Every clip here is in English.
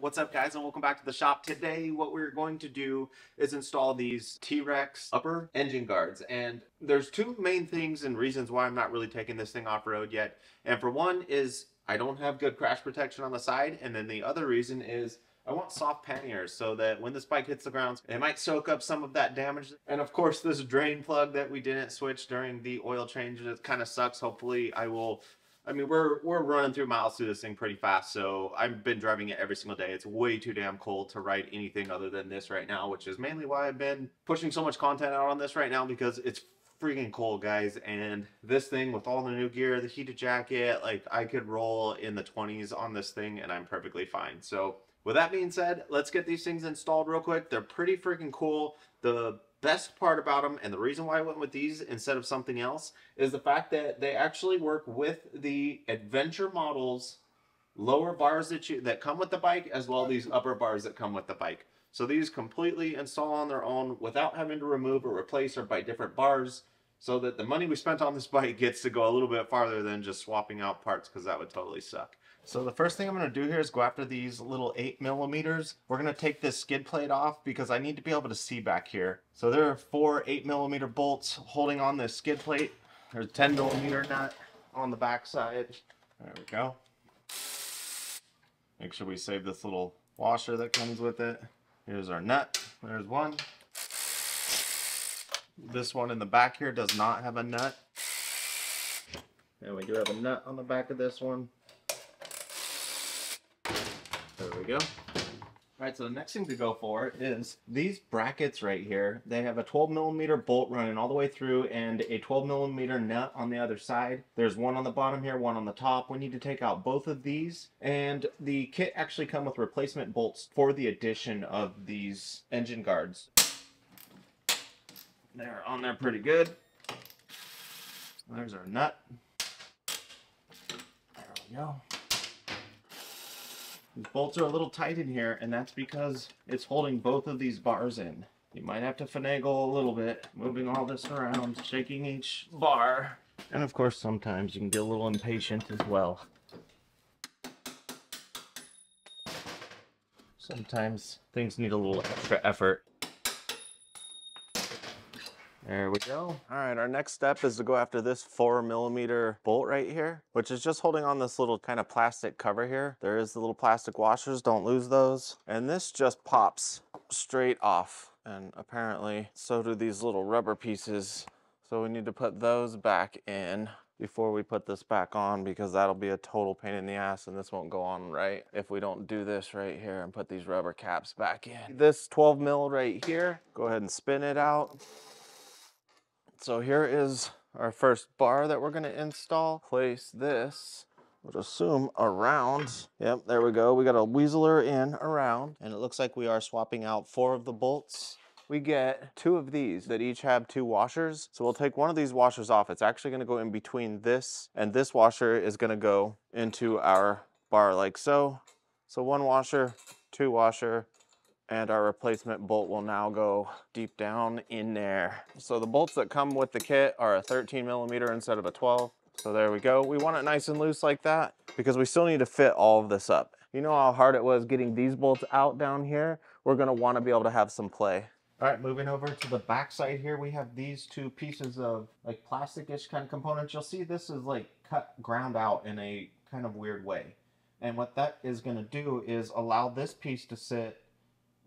What's up guys and welcome back to the shop. Today what we're going to do is install these T-Rex upper engine guards and there's two main things and reasons why I'm not really taking this thing off-road yet. And for one is I don't have good crash protection on the side and then the other reason is I want soft panniers so that when this bike hits the ground, it might soak up some of that damage. And of course, this drain plug that we didn't switch during the oil change, it kind of sucks. Hopefully I will I mean, we're we're running through miles through this thing pretty fast, so I've been driving it every single day. It's way too damn cold to ride anything other than this right now, which is mainly why I've been pushing so much content out on this right now because it's freaking cold, guys. And this thing with all the new gear, the heated jacket, like I could roll in the 20s on this thing and I'm perfectly fine. So with that being said, let's get these things installed real quick. They're pretty freaking cool. The best part about them and the reason why I went with these instead of something else is the fact that they actually work with the adventure models lower bars that you that come with the bike as well as these upper bars that come with the bike. So these completely install on their own without having to remove or replace or buy different bars so that the money we spent on this bike gets to go a little bit farther than just swapping out parts because that would totally suck. So the first thing I'm going to do here is go after these little 8 millimeters. We're going to take this skid plate off because I need to be able to see back here. So there are four 8 millimeter bolts holding on this skid plate. There's a 10 millimeter nut on the back side. There we go. Make sure we save this little washer that comes with it. Here's our nut. There's one. This one in the back here does not have a nut. And we do have a nut on the back of this one. There we go. All right, so the next thing to go for is these brackets right here. They have a 12 millimeter bolt running all the way through and a 12 millimeter nut on the other side. There's one on the bottom here, one on the top. We need to take out both of these. And the kit actually come with replacement bolts for the addition of these engine guards. They're on there pretty good. There's our nut. There we go. These bolts are a little tight in here, and that's because it's holding both of these bars in. You might have to finagle a little bit, moving all this around, shaking each bar. And of course, sometimes you can get a little impatient as well. Sometimes things need a little extra effort. There we go. All right, our next step is to go after this four millimeter bolt right here, which is just holding on this little kind of plastic cover here. There is the little plastic washers, don't lose those. And this just pops straight off. And apparently so do these little rubber pieces. So we need to put those back in before we put this back on because that'll be a total pain in the ass and this won't go on right if we don't do this right here and put these rubber caps back in. This 12 mil right here, go ahead and spin it out. So here is our first bar that we're gonna install. Place this, we'll assume around. Yep, there we go. We got a weaseler in around and it looks like we are swapping out four of the bolts. We get two of these that each have two washers. So we'll take one of these washers off. It's actually gonna go in between this and this washer is gonna go into our bar like so. So one washer, two washer, and our replacement bolt will now go deep down in there. So the bolts that come with the kit are a 13 millimeter instead of a 12. So there we go. We want it nice and loose like that because we still need to fit all of this up. You know how hard it was getting these bolts out down here? We're gonna wanna be able to have some play. All right, moving over to the back side here, we have these two pieces of like plastic-ish kind of components. You'll see this is like cut ground out in a kind of weird way. And what that is gonna do is allow this piece to sit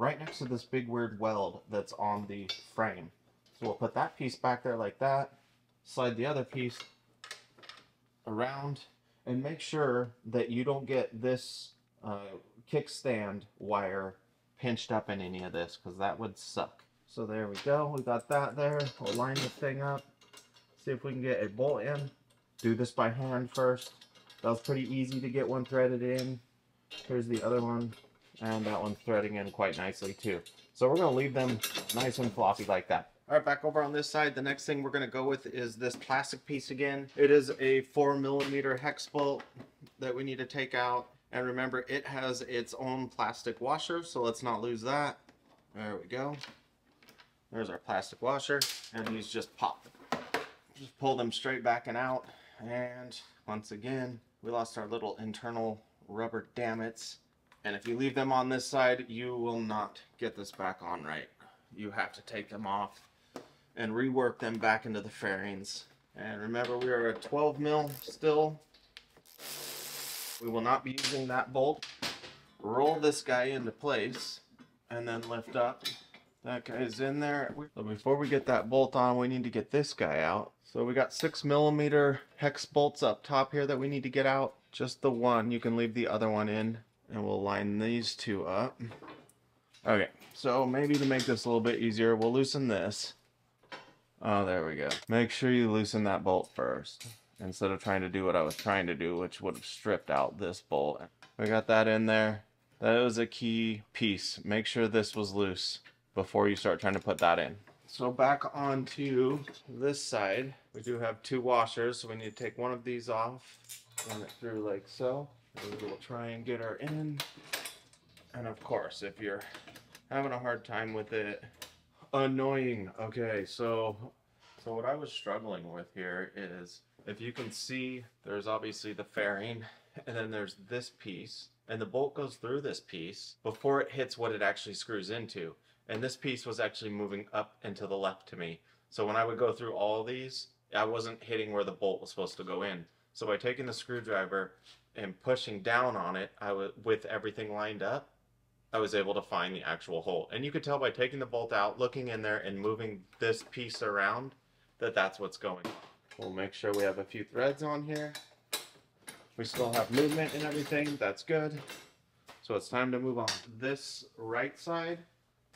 right next to this big weird weld that's on the frame. So we'll put that piece back there like that, slide the other piece around, and make sure that you don't get this uh, kickstand wire pinched up in any of this, because that would suck. So there we go, we got that there. We'll line the thing up, see if we can get a bolt in. Do this by hand first. That was pretty easy to get one threaded in. Here's the other one and that one's threading in quite nicely too. So we're to leave them nice and floppy like that. All right, back over on this side, the next thing we're to go with is this plastic piece again. It is a four millimeter hex bolt that we need to take out. And remember, it has its own plastic washer, so let's not lose that. There we go. There's our plastic washer, and these just pop. Just pull them straight back and out. And once again, we lost our little internal rubber dammits And if you leave them on this side, you will not get this back on right. You have to take them off and rework them back into the fairings. And remember, we are at 12 mil still. We will not be using that bolt. Roll this guy into place and then lift up. That guy's in there. So before we get that bolt on, we need to get this guy out. So we got six millimeter hex bolts up top here that we need to get out. Just the one. You can leave the other one in and we'll line these two up. Okay, so maybe to make this a little bit easier, we'll loosen this. Oh, there we go. Make sure you loosen that bolt first instead of trying to do what I was trying to do, which would have stripped out this bolt. We got that in there. That was a key piece. Make sure this was loose before you start trying to put that in. So back onto this side, we do have two washers, so we need to take one of these off, run it through like so. We will try and get her in. And of course, if you're having a hard time with it, annoying. Okay, so so what I was struggling with here is if you can see, there's obviously the fairing, and then there's this piece, and the bolt goes through this piece before it hits what it actually screws into. And this piece was actually moving up and to the left to me. So when I would go through all these, I wasn't hitting where the bolt was supposed to go in. So by taking the screwdriver and pushing down on it, I was with everything lined up, I was able to find the actual hole. And you could tell by taking the bolt out, looking in there, and moving this piece around that that's what's going on. We'll make sure we have a few threads on here. We still have movement and everything. That's good. So it's time to move on. This right side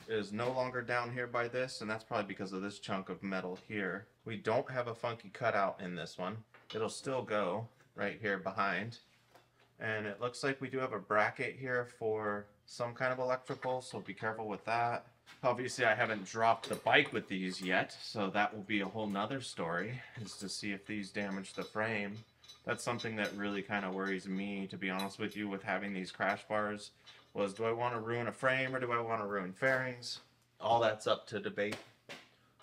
is no longer down here by this, and that's probably because of this chunk of metal here. We don't have a funky cutout in this one. It'll still go right here behind. And it looks like we do have a bracket here for some kind of electrical, so be careful with that. Obviously, I haven't dropped the bike with these yet, so that will be a whole nother story, is to see if these damage the frame. That's something that really kind of worries me, to be honest with you, with having these crash bars, was do I want to ruin a frame or do I want to ruin fairings? All that's up to debate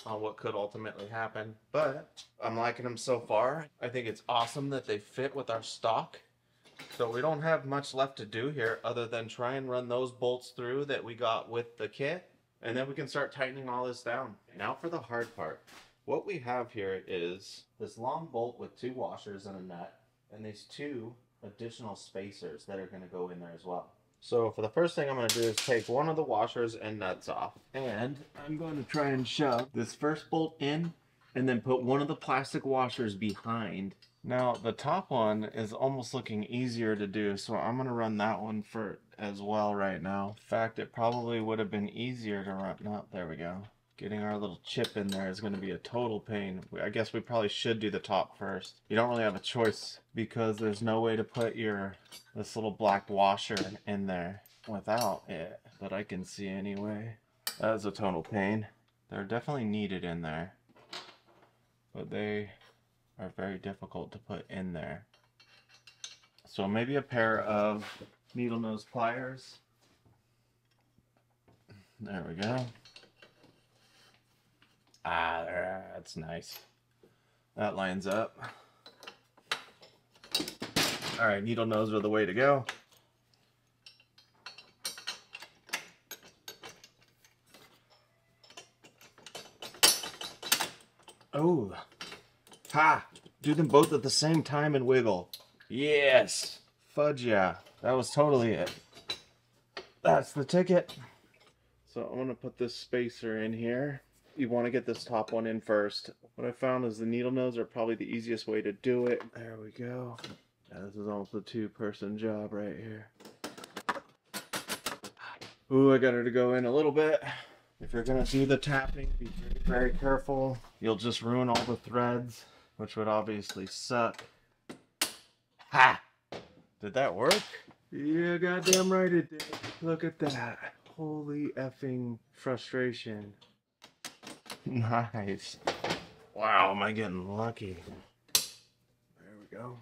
on what could ultimately happen, but I'm liking them so far. I think it's awesome that they fit with our stock. So we don't have much left to do here other than try and run those bolts through that we got with the kit. And then we can start tightening all this down. Now for the hard part. What we have here is this long bolt with two washers and a nut and these two additional spacers that are going to go in there as well. So for the first thing I'm going to do is take one of the washers and nuts off. And I'm going to try and shove this first bolt in and then put one of the plastic washers behind. Now the top one is almost looking easier to do, so I'm going to run that one for as well right now. In fact, it probably would have been easier to run. No, there we go. Getting our little chip in there is going to be a total pain. I guess we probably should do the top first. You don't really have a choice because there's no way to put your this little black washer in there without it that I can see anyway. That is a total pain. They're definitely needed in there, but they are very difficult to put in there. So maybe a pair of needle nose pliers. There we go. Ah, that's nice. That lines up. All right, needle nose are the way to go. Oh, ha! Do them both at the same time and wiggle. Yes! Fudge yeah. That was totally it. That's the ticket. So I'm going to put this spacer in here you want to get this top one in first. What I found is the needle nose are probably the easiest way to do it. There we go. Yeah, this is almost a two-person job right here. Ooh, I got her to go in a little bit. If you're gonna do the tapping, be very, very careful. You'll just ruin all the threads, which would obviously suck. Ha! Did that work? Yeah, goddamn right it did. Look at that. Holy effing frustration. Nice. Wow, am I getting lucky? There we go.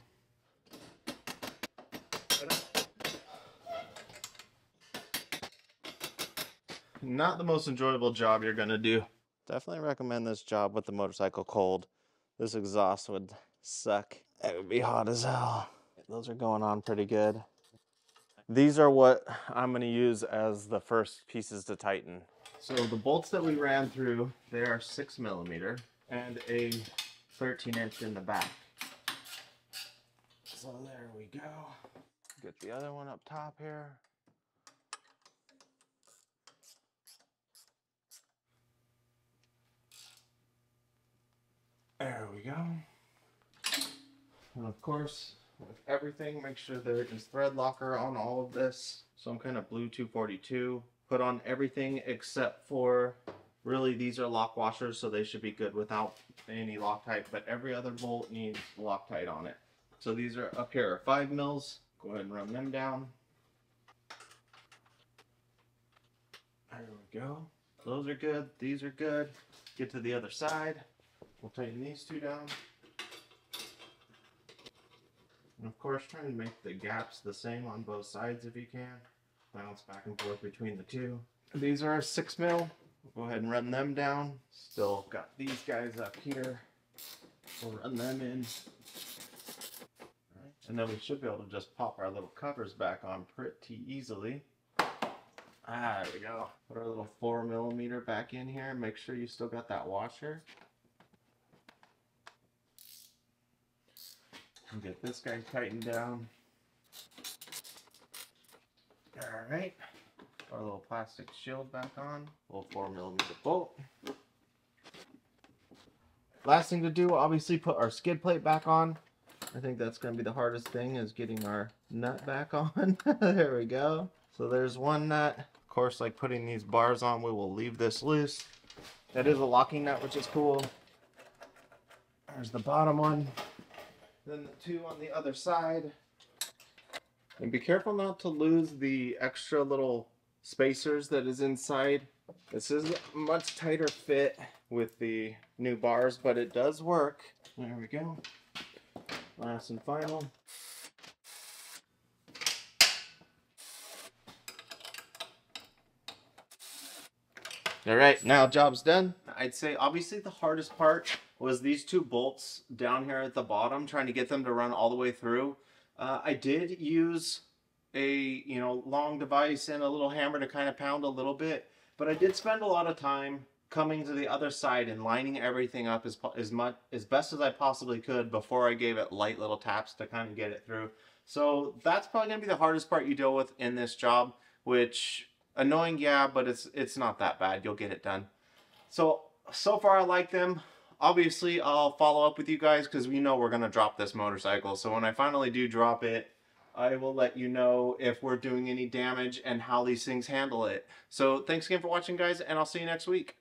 Not the most enjoyable job you're gonna do. Definitely recommend this job with the motorcycle cold. This exhaust would suck. It would be hot as hell. Those are going on pretty good. These are what I'm gonna use as the first pieces to tighten. So the bolts that we ran through, they are six millimeter and a 13 inch in the back. So there we go. Get the other one up top here. There we go. And of course, with everything, make sure there is thread locker on all of this. Some kind of blue 242. Put on everything except for, really these are lock washers, so they should be good without any Loctite, but every other bolt needs Loctite on it. So these are up here are five mils. Go ahead and run them down. There we go. Those are good. These are good. Get to the other side. We'll tighten these two down. And of course, try and make the gaps the same on both sides if you can. Bounce back and forth between the two. These are six mil. We'll go ahead and run them down. Still got these guys up here. We'll run them in. And then we should be able to just pop our little covers back on pretty easily. Ah, there we go. Put our little four millimeter back in here. Make sure you still got that washer. And get this guy tightened down. All right. Our little plastic shield back on. Little four millimeter bolt. Last thing to do, obviously put our skid plate back on. I think that's going to be the hardest thing is getting our nut back on. there we go. So there's one nut. Of course, like putting these bars on, we will leave this loose. That is a locking nut, which is cool. There's the bottom one. Then the two on the other side. And be careful not to lose the extra little spacers that is inside. This is a much tighter fit with the new bars, but it does work. There we go. Last and final. All right, now job's done. I'd say obviously the hardest part was these two bolts down here at the bottom, trying to get them to run all the way through. Uh, I did use a you know long device and a little hammer to kind of pound a little bit, but I did spend a lot of time coming to the other side and lining everything up as as much as best as I possibly could before I gave it light little taps to kind of get it through. So that's probably gonna be the hardest part you deal with in this job, which annoying, yeah, but it's it's not that bad. You'll get it done. So so far I like them. Obviously, I'll follow up with you guys because we know we're gonna drop this motorcycle. So when I finally do drop it, I will let you know if we're doing any damage and how these things handle it. So thanks again for watching, guys, and I'll see you next week.